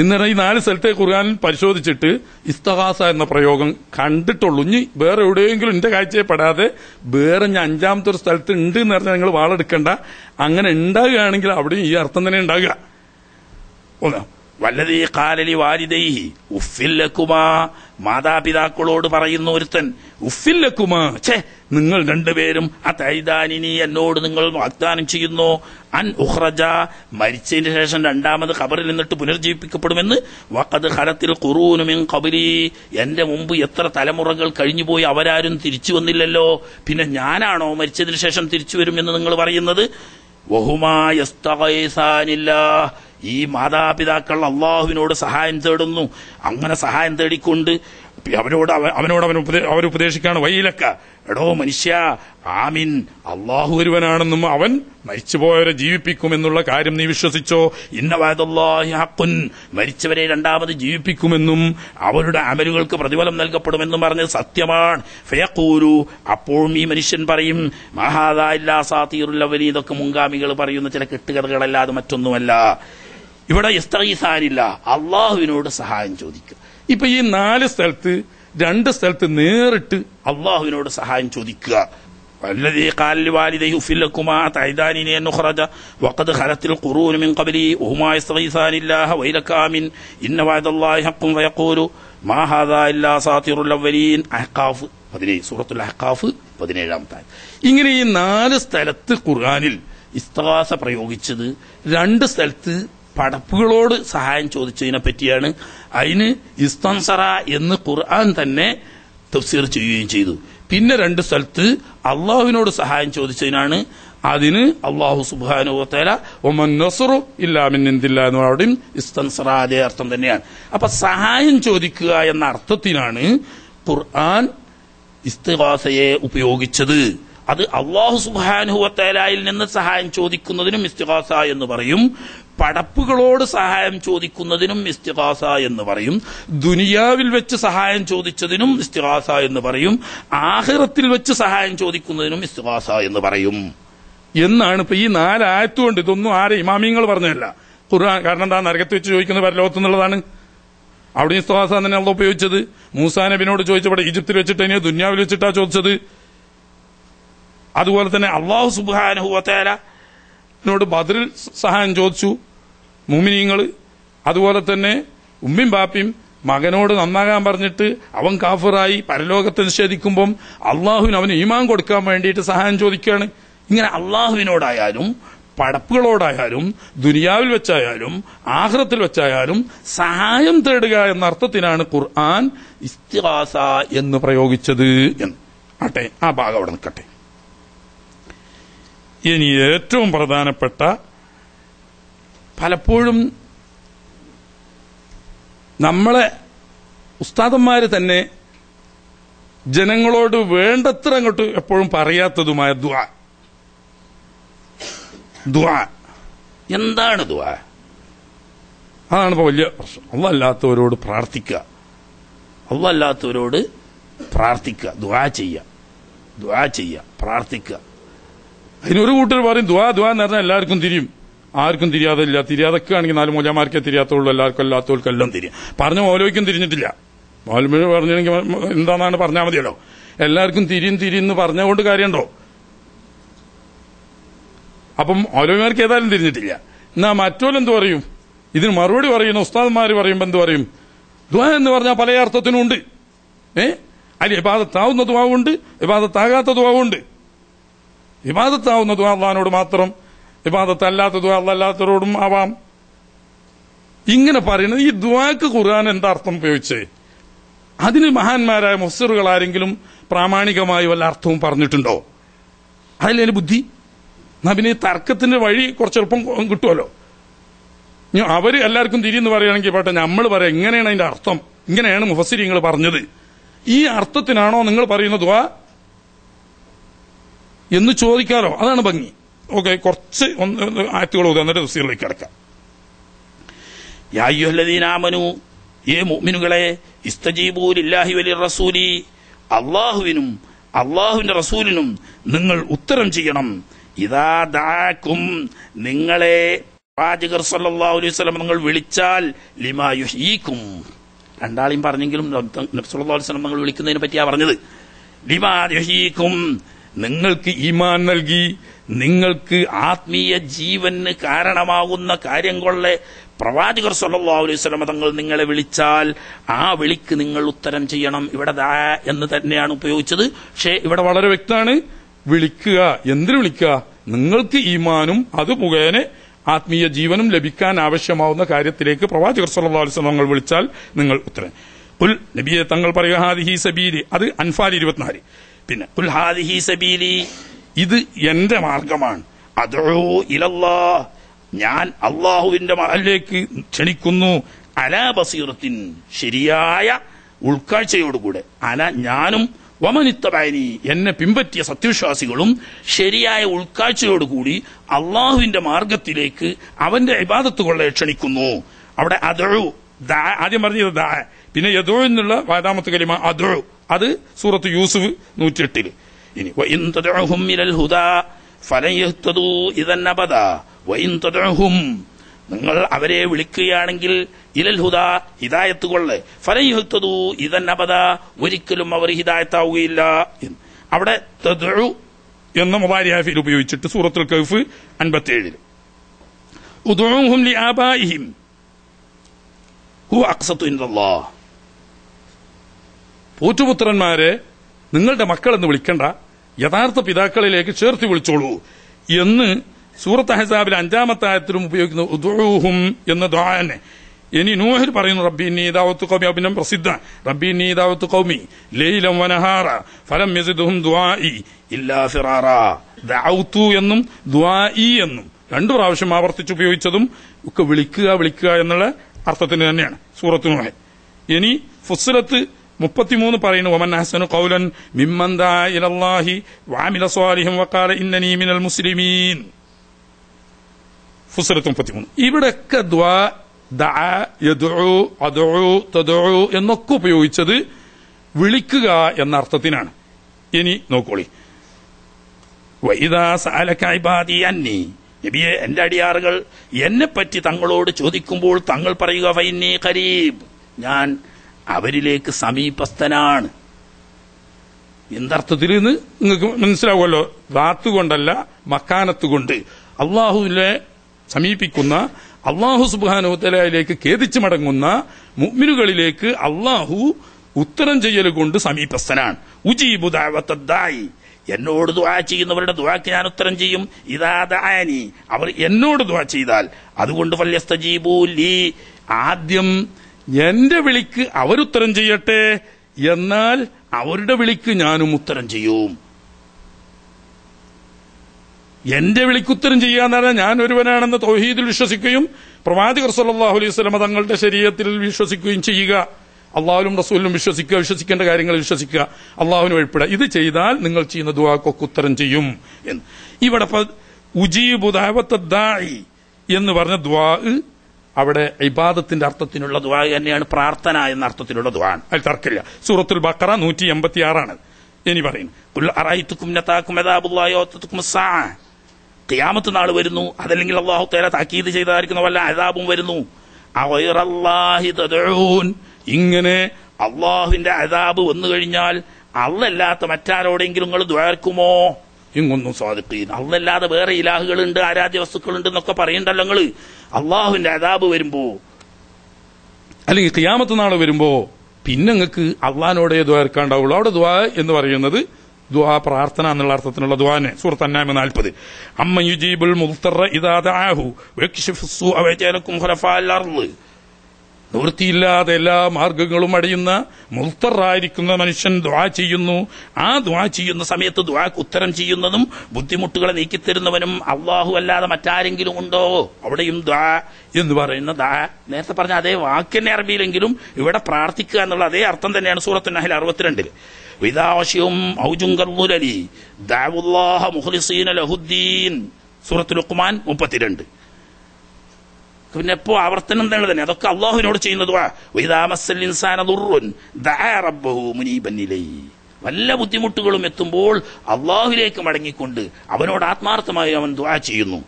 ഇന്നലെ ഈ നാല് സ്ഥലത്തെ ഖുർആാനിൽ പരിശോധിച്ചിട്ട് ഇസ്തഹാസ എന്ന പ്രയോഗം കണ്ടിട്ടുള്ളൂ. ഇനി വേറെ എവിടെയെങ്കിലും എന്റെ കാഴ്ചയെ പെടാതെ വേറെ ഞാൻ അഞ്ചാമത്തെ ഒരു സ്ഥലത്ത് ഉണ്ട് എന്ന് പറഞ്ഞാൽ നിങ്ങൾ വാളെടുക്കണ്ട. അങ്ങനെ ഉണ്ടാകുകയാണെങ്കിൽ അവിടെയും ഈ അർത്ഥം തന്നെ ഉണ്ടാകുക. വല്ലതീ കാലലി വാരിദൈഹി ഉഫില്ലക്കുമാ മാതാപിതാക്കളോട് പറയുന്ന ഒരുത്തൻ ഉഫില്ലക്കുമാ ഛേ നിങ്ങൾ രണ്ടുപേരും ആ തൈതാനിനി എന്നോട് നിങ്ങൾ വാഗ്ദാനം ചെയ്യുന്നു. അൻ ഉഹ്റജ മരിച്ചതിന് ശേഷം രണ്ടാമത് ഖബറിൽ നിന്നിട്ട് പുനർജീവിപ്പിക്കപ്പെടുമെന്ന് വക്കത് ഖലത്തിൽ ഖുറൂനുമിൻ കബരി എന്റെ മുമ്പ് എത്ര തലമുറകൾ കഴിഞ്ഞുപോയി അവരാരും തിരിച്ചു വന്നില്ലല്ലോ. പിന്നെ ഞാനാണോ മരിച്ചതിന് ശേഷം തിരിച്ചു വരുമെന്ന് നിങ്ങൾ പറയുന്നത്? വഹുമായസ്തഗൈസാനില്ല ഈ മാതാപിതാക്കൾ അള്ളാഹുവിനോട് സഹായം തേടുന്നു. അങ്ങനെ സഹായം തേടിക്കൊണ്ട് അവനോട് അവ- അവനോട് അവൻ അവർ ഉപദേശിക്കാണ് വൈലക്ക എടോ മനുഷ്യ ആമിൻ. അള്ളാഹു ഒരുവനാണെന്നും അവൻ മരിച്ചുപോയവരെ ജീവിപ്പിക്കുമെന്നുള്ള കാര്യം നീ വിശ്വസിച്ചോ? ഇന്ന ഹഖുൻ. മരിച്ചവരെ രണ്ടാമത് ജീവിപ്പിക്കുമെന്നും അവരുടെ അമലുകൾക്ക് പ്രതിഫലം നൽകപ്പെടുമെന്നും പറഞ്ഞത് സത്യമാണ്. ഫയഖൂലു. അപ്പോഴും ഈ മനുഷ്യൻ പറയും മഹാദാ ഇല്ലാ സാത്തീറുല്ലവലി ഇതൊക്കെ മുൻഗാമികൾ പറയുന്ന ചില കെട്ടുകഥകളല്ലാതെ മറ്റൊന്നുമല്ല. ഇവിടെ ഇസ്തഗീസാനില്ല അള്ളാഹുവിനോട് സഹായം ചോദിക്കുക ഇപ്പൊ ഈ നാല് സ്ഥലത്ത് രണ്ട് സ്ഥലത്ത് നേരിട്ട് അള്ളാഹുവിനോട് സഹായം ചോദിക്കുക والذي قال لوالديه اف لكما تعدانني ان اخرج وقد خلت القرون من قبلي وهما يستغيثان الله ويلك امن ان وعد الله حق فيقول ما هذا الا ساطير الاولين احقاف 17 സൂറത്തുൽ അഹ്ഖാഫ് പതിനേഴാമത്തെ ആയത്ത്. ഇങ്ങനെ ഈ നാല് സ്ഥലത്ത് ഖുർആാനിൽ ഇസ്തഗാസ പ്രയോഗിച്ചത് രണ്ട് സ്ഥലത്ത് പടപ്പുകളോട് സഹായം ചോദിച്ചതിനെ പറ്റിയാണ് അതിന് ഇസ്തൻസറ എന്ന് ഖുർആൻ തന്നെ തഫ്സീർ ചെയ്യുകയും ചെയ്തു. പിന്നെ രണ്ട് സ്ഥലത്ത് അള്ളാഹുവിനോട് സഹായം ചോദിച്ചതിനാണ് അതിന് അള്ളാഹു സുബാനുവത്തേല ഒമൻ നസറു ഇല്ലാമിൻ എന്തില്ല എന്ന് അവിടെയും ഇസ്തൻസറ അതേ അർത്ഥം തന്നെയാണ്. അപ്പൊ സഹായം ചോദിക്കുക എന്ന അർത്ഥത്തിനാണ് ഖുർആൻ ഇസ്തിഗാസയെ ഉപയോഗിച്ചത്. അത് അള്ളാഹു സുബാനുഹുവത്തേലായിൽ നിന്ന് സഹായം ചോദിക്കുന്നതിനും ഇസ്തിഹാസ എന്ന് പറയും. പടപ്പുകളോട് സഹായം ചോദിക്കുന്നതിനും ഇസ്തിഹാസ എന്ന് പറയും. ദുനിയാവിൽ വെച്ച് സഹായം ചോദിച്ചതിനും ഇസ്തിഹാസ എന്ന് പറയും. ആഹിറത്തിൽ വെച്ച് സഹായം ചോദിക്കുന്നതിനും ഇസ്തിഹാസ എന്ന് പറയും. എന്നാണ് ഇപ്പൊ ഈ നാലായത്തുകൊണ്ട് ഇതൊന്നും ആരെ ഇമാമിയങ്ങൾ പറഞ്ഞതല്ല. ഖുർആൻ കാരണം എന്താ? നരകത്ത് വെച്ച് ചോദിക്കുന്നത് പരലോകത്ത് എന്നുള്ളതാണ് അവിടെ ഇസ്തിഹാസ തന്നെ അള്ള ഉപയോഗിച്ചത്. മൂസാ നബിനോട് ചോദിച്ചവിടെ ഈജിപ്തിൽ വെച്ചിട്ട് തന്നെയാ ദുന്യാവിൽ വെച്ചിട്ടാ ചോദിച്ചത്. അതുപോലെ തന്നെ അള്ളാഹു സുബാനുഹുവത്തേല നോട് ബദറിൽ സഹായം ചോദിച്ചു. മുമിനീങ്ങൾ അതുപോലെ തന്നെ ഉമ്മിം ബാപ്പിയും മകനോട് നന്നാകാൻ പറഞ്ഞിട്ട് അവൻ കാഫറായി പരലോകത്തെ നിഷേധിക്കുമ്പം അള്ളാഹുവിന് അവന് ഈമാൻ കൊടുക്കാൻ വേണ്ടിയിട്ട് സഹായം ചോദിക്കുകയാണ്. ഇങ്ങനെ അള്ളാഹുവിനോടായാലും പടപ്പുകളോടായാലും ദുനിയാവിൽ വെച്ചായാലും ആഹ്റത്തിൽ വെച്ചായാലും സഹായം തേടുക എന്ന അർത്ഥത്തിനാണ് ഖുർആൻ ഇസ്തിഹാസ എന്ന് പ്രയോഗിച്ചത് എന്ന്. ആട്ടെ ആ ഭാഗം അവിടെ നിൽക്കട്ടെ. ഇനി ഏറ്റവും പ്രധാനപ്പെട്ട പലപ്പോഴും നമ്മളെ ഉസ്താദന്മാര് തന്നെ ജനങ്ങളോട് വേണ്ടത്ര അങ്ങോട്ട് എപ്പോഴും പറയാത്തതുമായ ദ്വാ ദ്വാ എന്താണ് ദുആ? അതാണ് ഇപ്പൊ വലിയ പ്രശ്നം. അല്ലല്ലാത്തവരോട് പ്രാർത്ഥിക്കുക. അള്ളല്ലാത്തവരോട് പ്രാർത്ഥിക്കുക. ദുആ ചെയ്യുക. ദുആ ചെയ്യുക. പ്രാർത്ഥിക്കുക. അതിനൊരു കൂട്ടർ പറയും ദ്വാ ദ്വാ എന്ന് പറഞ്ഞാൽ എല്ലാവർക്കും തിരിയും. ആർക്കും തിരിയാതില്ല. തിരിയാതൊക്കെ ആണെങ്കിൽ നാല് മൂലമാർക്കേ തിരിയാത്തുള്ളൂ. എല്ലാവർക്കും അല്ലാത്തവർക്കെല്ലാം തിരിയാം. പറഞ്ഞ മൗലവിക്കും തിരിഞ്ഞിട്ടില്ല. മൗലവി പറഞ്ഞെങ്കിൽ എന്താണെന്നാണ് പറഞ്ഞാൽ മതിയല്ലോ. എല്ലാവർക്കും തിരിയും തിരിയെന്ന് പറഞ്ഞുകൊണ്ട് കാര്യമുണ്ടോ? അപ്പം മൗലവിമാർക്ക് ഏതായാലും തിരിഞ്ഞിട്ടില്ല. എന്നാ മറ്റോലെന്ത് പറയും? ഇതിന് മറുപടി പറയുന്ന ഉസ്താദ്മാർ പറയുമ്പോൾ എന്ത് പറയും? ദ്വാ എന്ന് പറഞ്ഞാൽ പല അർത്ഥത്തിനും ഉണ്ട്. ഏ? അല്ല ഇബാദത്താവുന്ന ദ്വാവുണ്ട് ഇബാദത്താകാത്ത ദ്വാവുണ്ട് ഇബാദത്താവുന്ന ദ്വാ അള്ളഹാനോട് മാത്രം ഇബാദത്തല്ലാത്ത ദ്വാ അല്ലാത്തവരോടും ആവാം. ഇങ്ങനെ പറയുന്നത് ഈ ദ്വാക്ക് ഖുർആൻ എന്താ അർത്ഥം ഉപയോഗിച്ചേ? അതിന് മഹാന്മാരായ മുസ്സറുകൾ ആരെങ്കിലും പ്രാമാണികമായി വല്ല അർത്ഥവും പറഞ്ഞിട്ടുണ്ടോ? അതല്ലേ ബുദ്ധി. എന്നാ ഈ തർക്കത്തിന്റെ വഴി കുറച്ച് എളുപ്പം കിട്ടുമല്ലോ. അവർ എല്ലാവർക്കും തിരിയെന്ന് പറയുകയാണെങ്കിൽ പാട്ടെ നമ്മൾ പറയാം എങ്ങനെയാണ് അതിന്റെ അർത്ഥം? ഇങ്ങനെയാണ് മുഫസിരിങ്ങൾ പറഞ്ഞത്. ഈ അർത്ഥത്തിനാണോ നിങ്ങൾ പറയുന്ന ദ്വാ എന്ന് ചോദിക്കാലോ. അതാണ് ഭംഗി. ഓക്കെ കുറച്ച് ഒന്ന് ആറ്റുകൾ എന്നിട്ട് തഫ്സീറിലേക്ക് കിടക്കാം. യാ അയ്യുഹല്ലദീന ആമനു ഏ മുഅ്മിനുകളെ ഇസ്തജീബൂ ലില്ലാഹി വലി റസൂലി അള്ളാഹുവിനും അള്ളാഹുവിന്റെ റസൂലിനും നിങ്ങൾ ഉത്തരം ചെയ്യണം. ഇതാ ദാക്കും നിങ്ങളെ പ്രവാചകർ സല്ലല്ലാഹു അലൈഹി വസല്ലം നിങ്ങൾ വിളിച്ചാൽ ലിമായുഹീക്കും രണ്ടാളെയും പറഞ്ഞെങ്കിലും നബ്സുല്ലാ അലൈഹി വസല്ലം നിങ്ങൾ വിളിക്കുന്നതിനെ പറ്റിയാ പറഞ്ഞത്. ലിമാ യുഹീക്കും നിങ്ങൾക്ക് ഈമാൻ നൽകി നിങ്ങൾക്ക് ആത്മീയ ജീവന് കാരണമാകുന്ന കാര്യങ്ങളെ പ്രവാചകർ സ്വല്ലാ അലൈഹി വസല്ലം തങ്ങൾ നിങ്ങളെ വിളിച്ചാൽ ആ വിളിക്ക് നിങ്ങൾ ഉത്തരം ചെയ്യണം. ഇവിടെ ദാ എന്ന് തന്നെയാണ് ഉപയോഗിച്ചത്. പക്ഷേ ഇവിടെ വളരെ വ്യക്തമാണ്. വിളിക്കുക. എന്തിനു വിളിക്കുക? നിങ്ങൾക്ക് ഈമാനും അത് മുഖേന ആത്മീയ ജീവനും ലഭിക്കാൻ ആവശ്യമാവുന്ന കാര്യത്തിലേക്ക് പ്രവാചകർ സ്വല്ലാ അലൈഹി തങ്ങൾ വിളിച്ചാൽ നിങ്ങൾ ഉത്തരം. ഉൽ നബിയെ തങ്ങൾ പറയുക ഹാദിഹി സബീരി അത് അൻഫാൽ ഇരുപത്തിനാല്. പിന്നെ ഹാദിഹി സബീലി. ഇത് എന്റെ മാർഗമാണ്. അതോ ഇലല്ലാ ഞാൻ അള്ളാഹുവിന്റെ മകലിലേക്ക് ക്ഷണിക്കുന്നു. അല ബസീറത്തിൻ. ശരിയായ ഉൾക്കാഴ്ചയോടുകൂടെ. അല ഞാനും വമനിത്തബാനി എന്നെ പിൻപറ്റിയ സത്യവിശ്വാസികളും ശരിയായ ഉൾക്കാഴ്ചയോടുകൂടി അള്ളാഹുവിന്റെ മാർഗത്തിലേക്ക് അവന്റെ ഇബാദത്തുകളെ ക്ഷണിക്കുന്നു. അവിടെ അതൊഴു ആദ്യം പറഞ്ഞത് പിന്നെ യദോ എന്നുള്ള വാദാമത്ത് കലിമ അതോ അത് സൂറത്ത് യൂസുഫ് നൂറ്റിയെട്ടിൽ ഇനി നിങ്ങൾ അവരെ വിളിക്കുകയാണെങ്കിൽ ഇലൽ ഹുദാ ഹിദായത്ത് കൊള്ളെ. ഫലയുഹത്തതു യഹ്തദൂ ഒരിക്കലും അവർ ഹിദായത്താവുകയില്ല. എന്ന്. അവിടെ തദു എന്ന മുബാരിയാഫിൽ ഉപയോഗിച്ചിട്ട് സൂറത്തുൽ കൗഫ് അൻപത്തിയേഴിൽ. ഉദുഹും ലി ആബായിഹിം ഹു അക്സത്തു ഇൻദല്ലാഹ്. പോറ്റുപുത്രന്മാരെ നിങ്ങളുടെ മക്കളെന്ന് വിളിക്കണ്ട. യഥാർത്ഥ പിതാക്കളിലേക്ക് ചേർത്ത് വിളിച്ചോളൂ എന്ന് സൂറത്ത് അഹസാബിൽ അഞ്ചാമത്തെ ആയത്തിലും ഉപയോഗിക്കുന്ന ഉദൂഹും എന്ന ദ്വാനെ ഇനി നൂഹിൽ പറയുന്നു റബ്ബി നീതാവത്ത് കൗമി അഭിനം പ്രസിദ്ധ. റബ്ബി നീതാവത്ത് കൗമി ലൈലം വനഹാറ ഫലം യസിദുഹും ദുആഇ ഇല്ലാ ഫിറാറ. ദഅവതു എന്നും ദ്വാ എന്നും രണ്ടു പ്രാവശ്യം ആവർത്തിച്ച് ഉപയോഗിച്ചതും ഒക്കെ വിളിക്കുക വിളിക്കുക എന്നുള്ള അർത്ഥത്തിന് തന്നെയാണ് സൂറത്ത് നൂഹ്. ഇനി ഫുസ്ലത്ത് മുപ്പത്തിമൂന്ന് പറയുന്നു ഒമൻ ഹസനു കൗലൻ ഇലല്ലാഹി വാമില സ്വാലിഹം വക്കാല ഇന്നനീ മിനൽ മുസ്ലിമീൻ. ഫുസ്ലത്ത് മുപ്പത്തിമൂന്ന്. ഇവിടെയൊക്കെ എന്നൊക്കെ ഉപയോഗിച്ചത് വിളിക്കുക എന്ന അർത്ഥത്തിനാണ്. ഇനി നോക്കോളി. അന്നി. നബിയെ എന്റെ അടിയാറുകൾ എന്നെ പറ്റി തങ്ങളോട് ചോദിക്കുമ്പോൾ തങ്ങൾ പറയുക വൈന്നി ഖരീബ്. ഞാൻ അവരിലേക്ക് സമീപസ്ഥനാണ്. എന്തർത്ഥത്തിൽ നിന്ന് നിങ്ങൾക്ക് മനസ്സിലാവുമല്ലോ? റാത്ത് മക്കാനത്തുകൊണ്ട്. മക്കാനത്ത് കൊണ്ട് അള്ളാഹുവിനെ സമീപിക്കുന്ന അള്ളാഹു സുബാനുത്തലയിലേക്ക് ഖേദിച്ചു മടങ്ങുന്ന മുഅ്മിനുകളിലേക്ക് അള്ളാഹു ഉത്തരം ചെയ്യൽ കൊണ്ട് സമീപസ്ഥനാണ്. ഉജീബു എന്നോട് ദുആ ചെയ്യുന്നവരുടെ ദുആക്ക് ഞാൻ ഉത്തരം ചെയ്യും. ഇദാ ദഅാനി അവർ എന്നോട് ദുആ ചെയ്താൽ. അതുകൊണ്ട് വല്യസ്തജീബു ലീ. ആദ്യം എന്റെ വിളിക്ക് അവരുത്തരം ചെയ്യട്ടെ എന്നാൽ അവരുടെ വിളിക്ക് ഞാനും ഉത്തരം ചെയ്യും. എന്റെ വിളിക്കുത്തരം ചെയ്യാന്ന് പറഞ്ഞാൽ ഞാൻ ഒരുവനാണെന്ന് തൗഹീദിൽ വിശ്വസിക്കുകയും പ്രവാചകർ സല്ലാഹു അലൈഹി സ്വലമ തങ്ങളുടെ ശരീരത്തിൽ വിശ്വസിക്കുകയും ചെയ്യുക. അള്ളാഹുലും റസൂലിലും വിശ്വസിക്കുക വിശ്വസിക്കേണ്ട കാര്യങ്ങൾ വിശ്വസിക്കുക. അള്ളാഹുവിന് വഴിപ്പെടുക. ഇത് ചെയ്താൽ നിങ്ങൾ ചെയ്യുന്ന ദുവാക്കൊക്കെ ഉത്തരം ചെയ്യും എന്ന്. ഇവിടെ പ- ഉജീബു ദഅവത്ത ദാഇ എന്ന് പറഞ്ഞ ദ്വാ അവിടെ ഇബാദത്തിന്റെ അർത്ഥത്തിനുള്ള ദുവാ തന്നെയാണ് പ്രാർത്ഥന എന്ന അർത്ഥത്തിലുള്ള ദുആ. അതിൽ തർക്കില്ല സൂറത്തുൽ ബക്കറ നൂറ്റി എൺപത്തി ആറാണ് ഇനി പറയുന്നു ഖിയാമത്ത് നാൾ വരുന്നു. അതല്ലെങ്കിൽ അള്ളാഹു തആല താക്കീത് ചെയ്തായിരിക്കുന്ന. വല്ല അതാബും വരുന്നു. ഇങ്ങനെ അള്ളാഹുവിന്റെ അതാബ് വന്നു കഴിഞ്ഞാൽ അല്ലല്ലാത്ത മറ്റാരോടെങ്കിലും നിങ്ങൾ ദ്വാർക്കുമോ ഇങ്ങൊന്നും സ്വാദിഖീൻ അല്ലല്ലാതെ വേറെ ഇലാഹുകളുണ്ട് ആരാധ്യ വസ്തുക്കളുണ്ട് എന്നൊക്കെ പറയണ്ടല്ലോ നിങ്ങൾ. അള്ളാഹുവിന്റെ അതാബ് വരുമ്പോ അല്ലെങ്കിൽ ക്യാമത്ത് നാൾ വരുമ്പോ പിന്നെ നിങ്ങൾക്ക് അള്ളഹാനോടെ ദ്വാർക്കാണ്ടാവുള്ളൂ അവിടെ ദ്വാ എന്ന് പറയുന്നത് ദ്വാ പ്രാർത്ഥന എന്നുള്ള അർത്ഥത്തിനുള്ള ദ്വാനെ സൂറത്ത് അന്നാമ നാൽപ്പത്. അമ്മ യുജീബുൽ മുൽത്തറ ഇദാ നിവൃത്തിയില്ലാതെ എല്ലാ മാർഗങ്ങളും അടിയുന്ന മുൽത്തറായിരിക്കുന്ന മനുഷ്യൻ ദ്വാ ചെയ്യുന്നു. ആ ദ്വാ ചെയ്യുന്ന സമയത്ത് ദ്വാക്ക് ഉത്തരം ചെയ്യുന്നതും ബുദ്ധിമുട്ടുകളെ നീക്കിത്തരുന്നവനും അള്ളാഹു അല്ലാതെ മറ്റാരെങ്കിലും ഉണ്ടോ? അവിടെയും ദ്വാ എന്ന് പറയുന്ന ദാ നേരത്തെ പറഞ്ഞ അതേ വാക്കിനെ അറബിയിലെങ്കിലും ഇവിടെ പ്രാർത്ഥിക്കുക എന്നുള്ള അതേ അർത്ഥം തന്നെയാണ് സൂറത്ത് നഹൽ അറുപത്തിരണ്ടിൽ വിദാവശ്യവും ഔജുങ്കർമുലലി ദാവുല്ലാഹ ലഹുദ്ദീൻ. സൂറത്ത് ലുക്മാൻ മുപ്പത്തിരണ്ട്. പിന്നെ എപ്പോ ആവർത്തനം തന്നെ തന്നെ. അതൊക്കെ അള്ളാഹുവിനോട് ചെയ്യുന്നത് വല്ല ബുദ്ധിമുട്ടുകളും എത്തുമ്പോൾ അള്ളാഹുലേക്ക് മടങ്ങിക്കൊണ്ട് അവനോട് ആത്മാർത്ഥമായി അവൻ ദ്വാ ചെയ്യുന്നു.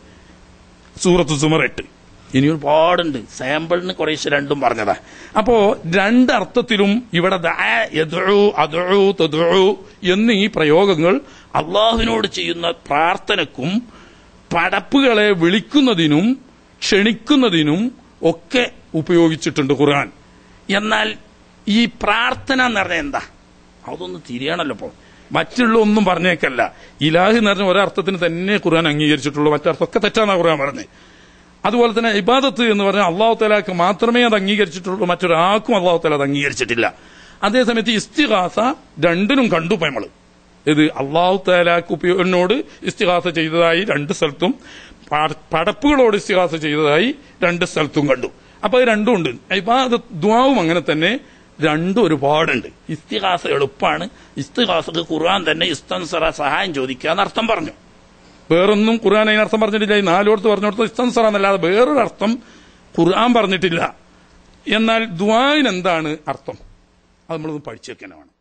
സൂറത്ത് സുമർ എട്ട്. ഇനി ഒരുപാടുണ്ട്. സാമ്പിളിന് കുറേശ്ശെ രണ്ടും പറഞ്ഞതാ. അപ്പോ രണ്ടർത്ഥത്തിലും ഇവിടെ എന്നീ പ്രയോഗങ്ങൾ അള്ളാഹുവിനോട് ചെയ്യുന്ന പ്രാർത്ഥനക്കും പടപ്പുകളെ വിളിക്കുന്നതിനും ക്ഷണിക്കുന്നതിനും ഒക്കെ ഉപയോഗിച്ചിട്ടുണ്ട് ഖുർആൻ. എന്നാൽ ഈ പ്രാർത്ഥന എന്ന് പറഞ്ഞാൽ എന്താ? അതൊന്ന് തിരിയണല്ലോ ഇപ്പോൾ മറ്റുള്ള ഒന്നും പറഞ്ഞേക്കല്ല. ഇലാഹ് എന്ന് പറഞ്ഞ ഒരർത്ഥത്തിന് തന്നെ ഖുർആൻ അംഗീകരിച്ചിട്ടുള്ളൂ. മറ്റർത്ഥമൊക്കെ തെറ്റാണ് ഖുർആൻ പറഞ്ഞത് അതുപോലെ തന്നെ ഇബാദത്ത് എന്ന് പറഞ്ഞാൽ അള്ളാഹു തലാക്ക് മാത്രമേ അത് അംഗീകരിച്ചിട്ടുള്ളൂ. മറ്റൊരാൾക്കും അള്ളാഹു തല അത് അംഗീകരിച്ചിട്ടില്ല. അതേസമയത്ത് ഇസ്തിഹാസ രണ്ടിനും കണ്ടു നമ്മൾ ഇത് അള്ളാഹു തലാക്ക് ഉപയോഗിനോട് ഇസ്തിഹാസ ചെയ്തതായി രണ്ട് സ്ഥലത്തും പടപ്പുകളോട് ഇസ്തിഹാസ ചെയ്തതായി രണ്ട് സ്ഥലത്തും കണ്ടു. അപ്പൊ അത് രണ്ടും ഉണ്ട്. ഇപ്പൊ അത് ദ്വാവും അങ്ങനെ തന്നെ രണ്ടും ഒരുപാടുണ്ട്. ഇസ്തിഹാസ എളുപ്പമാണ് ഇസ്തിഹാസക്ക് ഖുർആൻ തന്നെ ഇസ്തൻസറ സഹായം ചോദിക്കുക എന്നർത്ഥം പറഞ്ഞു. വേറൊന്നും ഖുർആൻ അതിനർത്ഥം പറഞ്ഞിട്ടില്ല. ഈ നാലോടത്ത് പറഞ്ഞോടത്ത് ഇസ്തൻസറ എന്നല്ലാതെ വേറൊരു അർത്ഥം ഖുർആൻ പറഞ്ഞിട്ടില്ല. എന്നാൽ ദ്വാവിനെന്താണ് അർത്ഥം? അത് നമ്മളൊന്ന് പഠിച്ചു വെക്കാനാണ്